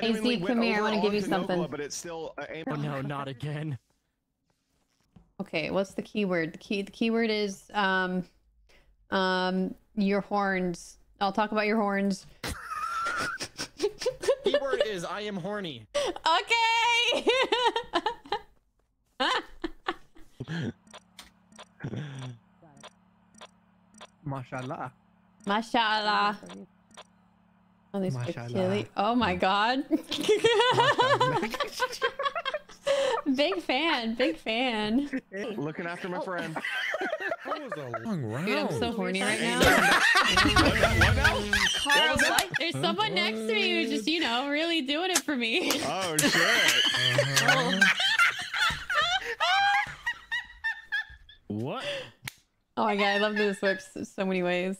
genuinely come here, I wanna give you onto Nova, something. But it's still uh. Oh no, not again. Okay, what's the keyword? The key the keyword is um um your horns. I'll talk about your horns. Keyword is I am horny. Okay. Mashallah. Mashallah. Oh, these Mashallah. Oh my god. big fan, big fan. Looking after my friend. That was a long round. Dude, I'm so horny right now. what, now- what now? Carl, what? There's someone next to me who's just, you know, really doing it for me. Oh shit! Uh-huh. What? Oh my god, I love this works so many ways.